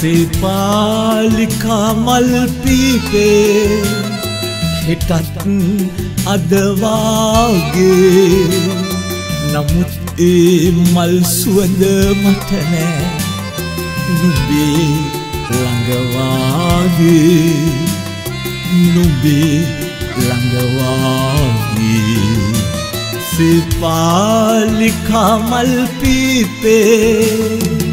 සේපාලිකා මල් පීපේ. හෙටත් අදවාගේ නමුත් ඒ මල් සුවඳ මටනෑ නුබේ ළඟවාගේ නුබේ ළඟවාගේ සිපාලිකා මල් පීපේ.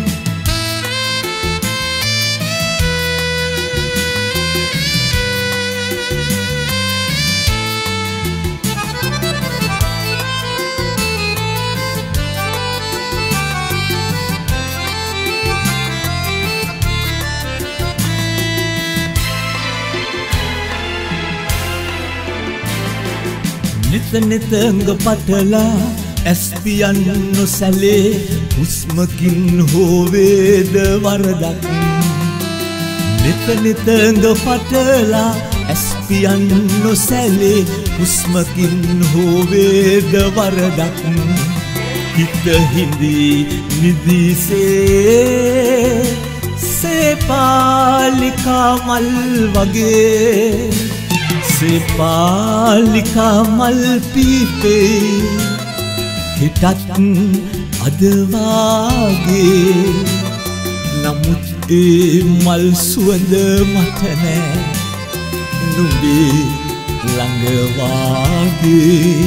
නිත නිතංග පටලා ඇස්පියන් නොසැලේ හුස්මකින් හෝවේද වරදක්. නිත නිතංග පටලා ඇස්පියන් නොසැලේ හුස්මකින් හෝවේද වරදක්. හිත හිඳී නිදිසේ සේපාලිකා මල් වගේ සෙපාලිකා මල් පීපේ හිටත් අදවාගේ නමුත් ඒ මල් සුවඳ මටනෑ නුබේ ළඟවාගේ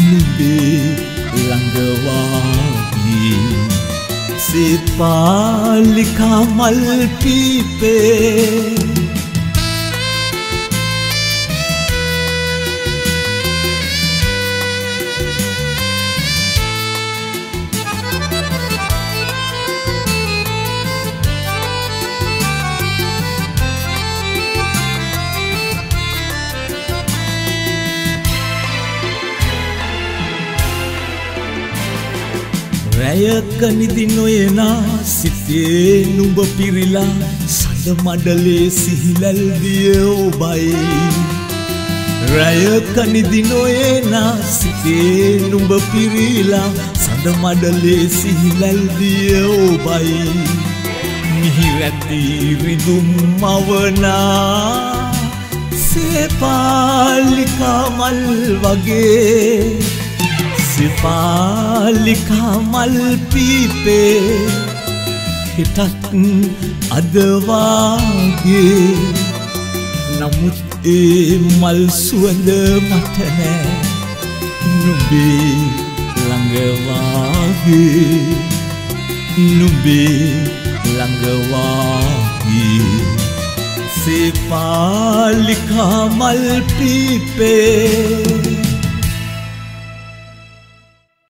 නුබේ ළඟවාගේ සෙපාලිකා මල් පීපේ රැයක නිදි නොයනා සිතේ නුඹ පිරිලා සඳ මඩලේ සිහිලල් දිය ඔබයි. රැයක නිදි නොයනා සිතේ නුඹ පිරිලා සඳ මඩලේ සිහිලල් දිය ඔබයි. මිහිරැති රිදුම් මවනා සේපාලිකා මල් වගේ සිපාලිකා මල් පීපේ. හිටත් අදවාගේ නමුත් ඒ මල් සුවඳ මටනෑ නුබේ ළඟවාගේ නුබේ ළඟවාගේ සේපාලිකා මල් පීපේ.